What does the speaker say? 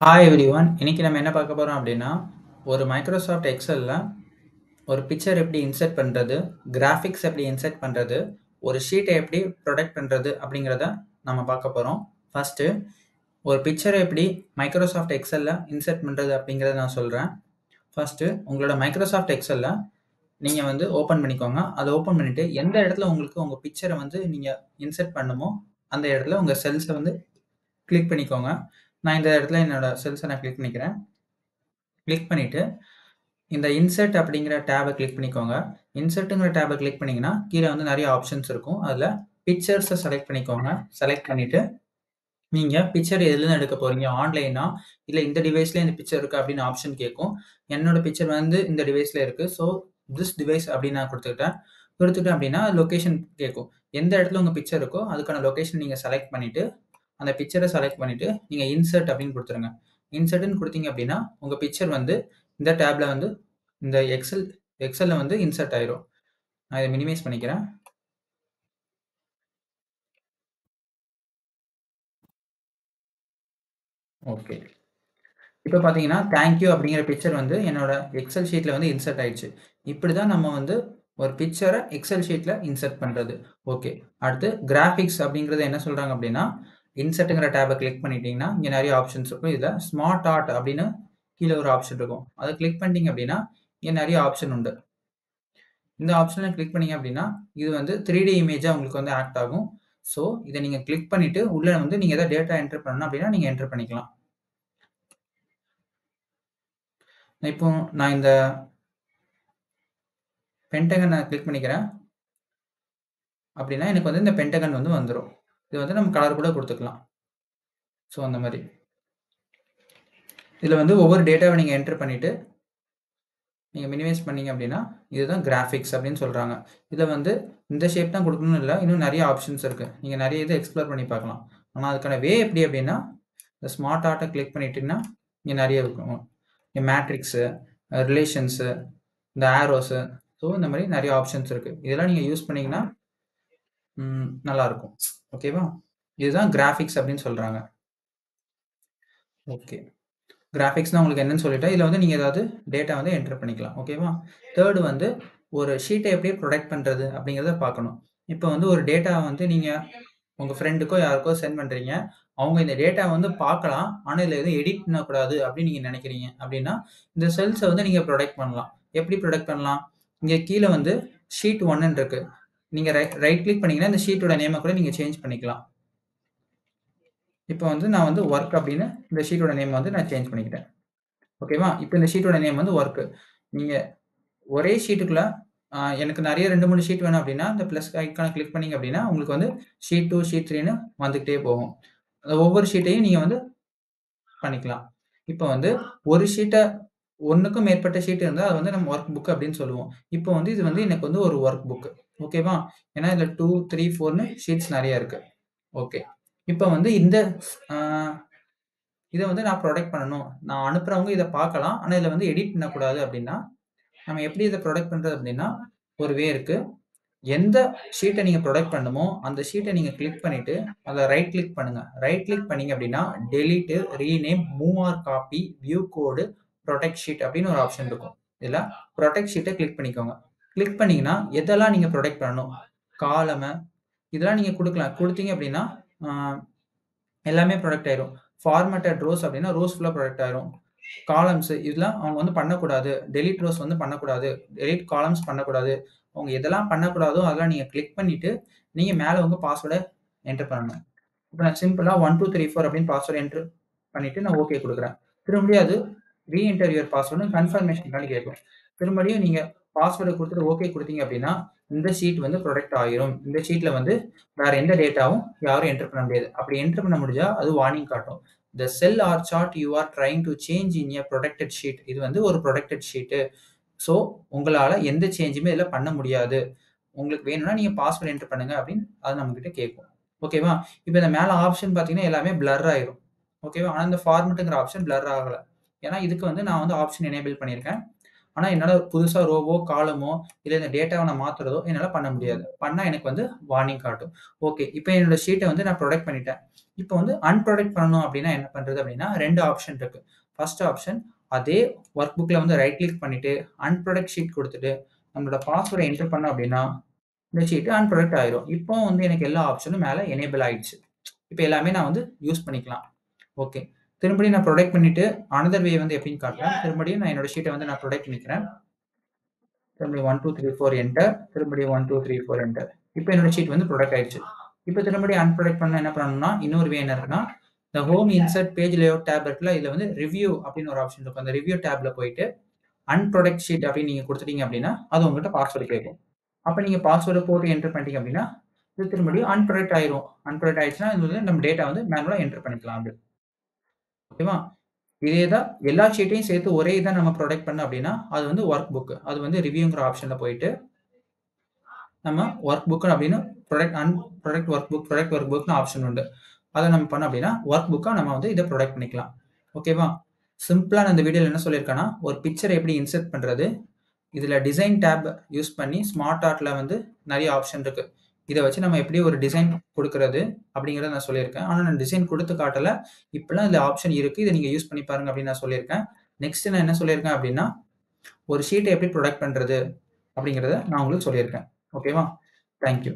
Hi everyone. இன்னைக்கு நம்ம என்ன பார்க்க போகிறோம் அப்படின்னா, ஒரு மைக்ரோசாஃப்ட் எக்ஸலில் ஒரு பிக்சர் எப்படி இன்சர்ட் பண்ணுறது கிராஃபிக்ஸ் எப்படி இன்சர்ட் பண்ணுறது ஒரு ஷீட்டை எப்படி ப்ரொடெக்ட் பண்ணுறது அப்படிங்கிறத நம்ம பார்க்க போகிறோம் ஃபஸ்ட்டு ஒரு பிக்சரை எப்படி மைக்ரோசாஃப்ட் எக்ஸலில் இன்சர்ட் பண்ணுறது அப்படிங்கிறத நான் சொல்கிறேன் ஃபர்ஸ்ட்டு உங்களோட மைக்ரோசாஃப்ட் எக்ஸலில் நீங்கள் வந்து ஓப்பன் பண்ணிக்கோங்க. அதை ஓப்பன் பண்ணிவிட்டு எந்த இடத்துல உங்களுக்கு உங்கள் பிக்சரை வந்து நீங்கள் இன்சர்ட் பண்ணணுமோ, அந்த இடத்துல உங்கள் செல்ஸை வந்து கிளிக் பண்ணிக்கோங்க. நான் இந்த இடத்துல என்னோடய செல்ஸை நான் கிளிக் பண்ணிக்கிறேன். கிளிக் பண்ணிவிட்டு இந்த இன்சர்ட் அப்படிங்கிற டேபை கிளிக் பண்ணிக்கோங்க. இன்சர்ட்டுங்கிற டேபை கிளிக் பண்ணீங்கன்னா, கீழே வந்து நிறைய ஆப்ஷன்ஸ் இருக்கும். அதில் பிக்சர்ஸை செலக்ட் பண்ணிக்கோங்க. செலக்ட் பண்ணிவிட்டு நீங்கள் பிக்சர் எதுலேருந்து எடுக்க போகிறீங்க ஆன்லைனா? இல்லை இந்த டிவைஸ்லேயே இந்த பிக்சர் இருக்குது அப்படின்னு ஆப்ஷன் கேட்கும். என்னோட பிக்சர் வந்து இந்த டிவைஸில் இருக்குது ஸோ, திஸ் டிவைஸ் அப்படின்னு நான் கொடுத்துக்கிட்டேன் கொடுத்துட்டேன் அப்படின்னா, லொக்கேஷன் கேட்கும். எந்த இடத்துல உங்கள் பிக்சர் இருக்கோ, அதுக்கான லொக்கேஷன் நீங்கள் செலக்ட் பண்ணிவிட்டு அந்த பிக்சரை செலக்ட் பண்ணிட்டு, நீங்க இன்சர்ட் அப்படின்னு கொடுத்துருங்க இன்சர்ட்ன்னு கொடுத்தீங்க அப்படின்னா, உங்க பிக்சர் வந்து இந்த டேப்ல வந்து இந்த எக்ஸல் எக்ஸலில் வந்து இன்சர்ட் ஆயிரும். நான் இதை மினிமைஸ் பண்ணிக்கிறேன். ஓகே. இப்போ பார்த்தீங்கன்னா, தேங்க் யூ அப்படிங்கிற பிக்சர் வந்து என்னோட எக்ஸல் ஷீட்ல வந்து இன்சர்ட் ஆயிடுச்சு. இப்படி தான் நம்ம வந்து ஒரு பிக்சரை எக்ஸல் ஷீட்ல இன்சர்ட் பண்றது. ஓகே. அடுத்து கிராஃபிக்ஸ் அப்படிங்கிறது என்ன சொல்றாங்க அப்படின்னா, இன்சர்ட்டுங்கிற டேபை கிளிக் பண்ணிட்டீங்கன்னா, இங்கே நிறைய ஆப்ஷன்ஸ் இருக்கும். இதில் ஸ்மார்ட் ஆர்ட் அப்படின்னு கீழே ஒரு ஆப்ஷன் இருக்கும். அதை கிளிக் பண்ணிட்டீங்க அப்படின்னா, இங்கே நிறைய ஆப்ஷன் உண்டு. இந்த ஆப்ஷனை கிளிக் பண்ணீங்க அப்படின்னா, இது வந்து த்ரீ டி இமேஜாக உங்களுக்கு வந்து ஆக்ட் ஆகும். ஸோ, இதை நீங்கள் கிளிக் பண்ணிவிட்டு உள்ள வந்து நீங்கள் எதாவது டேட்டா என்டர் பண்ணணும் அப்படின்னா, நீங்கள் என்டர் பண்ணிக்கலாம். இப்போ நான் இந்த பென்டகனை கிளிக் பண்ணிக்கிறேன். அப்படின்னா, எனக்கு வந்து இந்த பென்டகன் வந்து வந்துடும் இது வந்து நம்ம கலர் கூட கொடுத்துக்கலாம். ஸோ, அந்த மாதிரி. இதில் வந்து ஒவ்வொரு டேட்டாவை நீங்கள் என்டர் பண்ணிவிட்டு நீங்கள் மினிமைஸ் பண்ணீங்க அப்படின்னா, இதுதான் கிராஃபிக்ஸ் அப்படின்னு சொல்கிறாங்க இதில் வந்து இந்த ஷேப் தான் கொடுக்கணும்னு இல்லை இன்னும் நிறைய ஆப்ஷன்ஸ் இருக்குது நீங்கள் நிறைய இது எக்ஸ்ப்ளோர் பண்ணி பார்க்கலாம். ஆனால் அதுக்கான வே எப்படி அப்படின்னா, இந்த ஸ்மார்ட் ஆர்ட்டை கிளிக் பண்ணிட்டீங்கன்னா, இங்கே நிறைய இருக்கும். இங்கே மேட்ரிக்ஸு, ரிலேஷன்ஸு, இந்த ஆரோஸு, ஸோ இந்த மாதிரி நிறைய ஆப்ஷன்ஸ் இருக்குது இதெல்லாம் நீங்கள் யூஸ் பண்ணீங்கன்னா ம் நல்லாருக்கும். ஓகேவா? இதுதான் கிராபிக்ஸ் அப்படின்னு சொல்றாங்க. ஓகே. கிராபிக்ஸ்னா உங்களுக்கு என்னன்னு சொல்லிட்டேன். இதுல வந்து நீங்க ஏதாவது டேட்டா வந்து என்டர் பண்ணிக்கலாம். ஓகேவா? 3 வந்து ஒரு ஷீட்ட எப்படி ப்ரொடெக்ட் பண்றது அப்படிங்கிறத பார்க்கணும். இப்ப வந்து ஒரு டேட்டா வந்து நீங்க உங்க ஃப்ரெண்டுக்கோ யாருக்கோ சென்ட் பண்றீங்க. அவங்க இந்த டேட்டா வந்து பார்க்கலாம். ஆனா, இதுல எதுவும் எடிட் பண்ணக்கூடாது அப்படின்னு நீங்க நினைக்கிறீங்க அப்படின்னா, இந்த செல்ஸ வந்து நீங்க ப்ரொடெக்ட் பண்ணலாம். எப்படி ப்ரொடெக்ட் பண்ணலாம்? இங்க கீழ வந்து ஷீட் 1ன்னு இருக்கு. நீங்கள் ரைட் ரைட் கிளிக் பண்ணீங்கன்னா, இந்த ஷீட்டோட நேம கூட நீங்கள் சேஞ்ச் பண்ணிக்கலாம். இப்போ வந்து நான் வந்து ஒர்க் அப்படின்னு இந்த ஷீட்டோட நேம் வந்து நான் சேஞ்ச் பண்ணிக்கிட்டேன். ஓகேவா? இப்போ இந்த ஷீட்டோட நேம் வந்து ஒர்க்கு நீங்கள் ஒரே ஷீட்டுக்குள்ள எனக்கு நிறைய ரெண்டு மூணு ஷீட் வேணும் அப்படின்னா, இந்த ப்ளஸ் ஐக்கான கிளிக் பண்ணிங்க அப்படின்னா, உங்களுக்கு வந்து ஷீட் டூ ஷீட் த்ரீன்னு வந்துக்கிட்டே போகும். ஒவ்வொரு ஷீட்டையும் நீங்கள் வந்து பண்ணிக்கலாம். இப்போ வந்து ஒரு ஷீட்டை ஒன்றுக்கும் மேற்பட்ட ஷீட் இருந்தால் அது வந்து நம்ம ஒர்க் புக் அப்படின்னு சொல்லுவோம். இப்போ வந்து இது வந்து எனக்கு வந்து ஒரு ஒர்க் புக். ஓகேவா? ஏன்னா இதில் டூ த்ரீ ஃபோர்னு ஷீட்ஸ் நிறையா இருக்கு. ஓகே. இப்போ வந்து இந்த இதை வந்து நான் ப்ரொடெக்ட் பண்ணணும். நான் அனுப்புகிறவங்க இதை பார்க்கலாம். ஆனால் இதில் வந்து எடிட் பண்ணக்கூடாது அப்படின்னா, நம்ம எப்படி இதை ப்ரொடெக்ட் பண்ணுறது அப்படின்னா, ஒரு வே இருக்கு. எந்த ஷீட்டை நீங்கள் ப்ரொடெக்ட் பண்ணணுமோ, அந்த ஷீட்டை நீங்கள் கிளிக் பண்ணிவிட்டு அதில் ரைட் கிளிக் பண்ணுங்கள் ரைட் கிளிக் பண்ணீங்க அப்படின்னா, delete rename, move or copy, view code, protect sheet அப்படின்னு ஒரு ஆப்ஷன் இருக்கும். இதில் ப்ரொடெக்ட் ஷீட்டை கிளிக் பண்ணிக்கோங்க. கிளிக் பண்ணீங்கன்னா, எதெல்லாம் நீங்கள் ப்ரொடெக்ட் பண்ணணும்? காலமை இதெல்லாம் நீங்கள் கொடுக்கலாம் கொடுத்தீங்க அப்படின்னா, எல்லாமே புரொடெக்ட் ஆயிரும். ஃபார்மேட்டட் ரோஸ் அப்படின்னா, ரோஸ் ஃபுல்லாக ப்ரொடெக்ட் ஆயிரும். காலம்ஸ் இதெல்லாம் அவங்க வந்து பண்ணக்கூடாது. டெலிட் ரோஸ் வந்து பண்ணக்கூடாது. டெலிட் காலம்ஸ் பண்ணக்கூடாது. அவங்க எதெல்லாம் பண்ணக்கூடாதோ, அதெல்லாம் நீங்கள் கிளிக் பண்ணிட்டு, நீங்கள் மேலே உங்கள் பாஸ்வேர்டை என்டர் பண்ணணும். இப்போ நான் சிம்பிளாக ஒன் டூ த்ரீ ஃபோர் அப்படின்னு பாஸ்வேர்டு என்டர் பண்ணிவிட்டு நான் ஓகே கொடுக்குறேன் திரும்பியும் அது ரீ என்டர் யுவர் பாஸ்வேர்ட்ன்னு கேட்கும். திரும்படியும் நீங்கள் பாஸ்வேர்டு கொடுத்துட்டு ஓகே கொடுத்தீங்க அப்படின்னா, இந்த ஷீட் வந்து ப்ரொடெக்ட் ஆகிரும் இந்த ஷீட்ல வந்து வேற எந்த டேட்டாவும் யாரும் என்டர் பண்ண முடியாது. அப்படி என்டர் பண்ண முடிஞ்சா, அது வார்னிங் காட்டும். The cell or chart you are trying to change in a protected sheet. இது வந்து ஒரு ப்ரொடெக்டட் ஷீட்டு. ஸோ, உங்களால் எந்த சேஞ்சுமே இதில் பண்ண முடியாது. உங்களுக்கு வேணும்னா நீங்கள் பாஸ்வேர்டு என்டர் பண்ணுங்க அப்படின்னு அது நம்மக்கிட்ட கேட்கும். ஓகேவா? இப்போ இந்த மேலே ஆப்ஷன் பார்த்தீங்கன்னா, எல்லாமே பிளர் ஆயிரும். ஓகேவா? ஆனால் இந்த ஃபார்மெட்டுங்கிற ஆப்ஷன் பிளர் ஆகலை ஏன்னா, இதுக்கு வந்து நான் வந்து ஆப்ஷன் எனேபிள் பண்ணியிருக்கேன். ஆனா என்னால புதுசா ரோவோ, காலமோ இல்ல இந்த டேட்டாவ நான் மாத்துறதோ என்னால பண்ண முடியாது. பண்ணா எனக்கு வந்து வார்னிங் காட்டும். ஓகே. இப்ப என்னோட ஷீட்ட வந்து நான் ப்ரொடெக்ட் பண்ணிட்டேன். இப்ப வந்து அன்ப்ரொடெக்ட் பண்ணணும் அப்டின்னா என்ன பண்றது அப்டின்னா 2 ஆப்ஷன் இருக்கு. ஃபர்ஸ்ட் ஆப்ஷன் அதே வொர்க் புக்ல வந்து ரைட் கிளிக் பண்ணிட்டு அன்ப்ரொடெக்ட் ஷீட் குடுத்துட்டு நம்மளோட பாஸ்வேர்ட என்டர் பண்ணோம் அப்டின்னா, இந்த ஷீட் அன்ப்ரொடெக்ட் ஆயிரும். இப்போ வந்து எனக்கு எல்லா ஆப்ஷனும் மேல எனேபிள் ஆயிடுச்சு. இப்ப எல்லாமே நான் வந்து யூஸ் பண்ணிக்கலாம். ஓகே. திரும்படியும் நான் ப்ரொடெக்ட் பண்ணிட்டு அனதர் வே வந்து எப்டின்னு காட்டுறேன். திரும்படியும் நான் என்னோட ஷீட்ட வந்து நான் ப்ரொடெக்ட் பண்ணிக்கிறேன். திரும்படியும் 1, 2, 3, 4 என்டர். திரும்படியும் 1, 2, 3, 4 என்டர். இப்ப என்னோட ஷீட் வந்து ப்ரொடெக்ட் ஆயிடுச்சு. இப்ப திரும்படியும் அன்ப்ரொடெக்ட் பண்ணா என்ன பண்ணணும்னா, இன்னொரு வே என்ன இருக்குன்னா, இந்த home insert page layout tab இருக்குல்ல, இதுல வந்து ரிவ்யூ அப்டின்னு ஒரு ஆப்ஷன் இருக்கும். அந்த ரிவ்யூ டேப்ல போயிட்டு அன்ப்ரொடெக்ட் ஷீட் அப்டின்னு நீங்க குடுத்துட்டீங்க அப்டின்னா, அது உங்ககிட்ட பாஸ்வேர்ட் கேட்கும். அப்ப நீங்க பாஸ்வேர்ட போட்டு என்டர் பண்ணிட்டீங்க அப்டின்னா, இது திரும்படியும் அன்ப்ரொடெக்ட் ஆயிரும். அன்ப்ரொடெக்ட் ஆயிடுச்சுன்னா, இது வந்து நம்ம டேட்டா வந்து மேனுவலா என்டர் பண்ணிக்கலாம் அப்டி. ஓகேவா? இதே தான் எல்லா ஷீட்டையும் சேர்த்து ஒரே இதை நம்ம ப்ரொடெக்ட் பண்ணோம் அப்படின்னா அது வந்து ஒர்க் புக். அது வந்து ரிவ்யூங்கிற ஆப்ஷனில் போயிட்டு நம்ம ஒர்க் புக் அப்படின்னு protect unprotect workbook, protect work புக்னு ஆப்ஷன் உண்டு. அதை நம்ம பண்ணோம் அப்படின்னா ஒர்க் புக்காக நம்ம வந்து இதை ப்ரொடெக்ட் பண்ணிக்கலாம். ஓகேவா? சிம்பிளாக நான் இந்த என்ன சொல்லியிருக்கேன்னா, ஒரு பிக்சர் எப்படி இன்சர்ட் பண்ணுறது இதில் டிசைன் டேப் யூஸ் பண்ணி ஸ்மார்ட் ஆர்ட்டில் வந்து நிறைய ஆப்ஷன் இருக்குது இதை வச்சு நம்ம எப்படி ஒரு டிசைன் கொடுக்கறது அப்படிங்கிறத நான் சொல்லியிருக்கேன். ஆனால் நான் டிசைன் கொடுத்து காட்டலை இப்போலாம் இதில் ஆப்ஷன் இருக்குது இதை நீங்கள் யூஸ் பண்ணி பாருங்க அப்படின்னு நான் சொல்லியிருக்கேன். நெக்ஸ்ட் நான் என்ன சொல்லியிருக்கேன் அப்படின்னா ஒரு ஷீட்டை எப்படி ப்ரொடெக்ட் பண்ணுறது அப்படிங்கிறத நான் உங்களுக்கு சொல்லியிருக்கேன். ஓகேவா? Thank you.